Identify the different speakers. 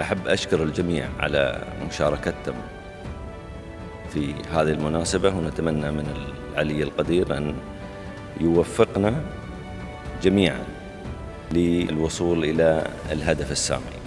Speaker 1: أحب أشكر الجميع على مشاركتهم في هذه المناسبة ونتمنى من العلي القدير أن يوفقنا جميعا للوصول إلى الهدف السامي.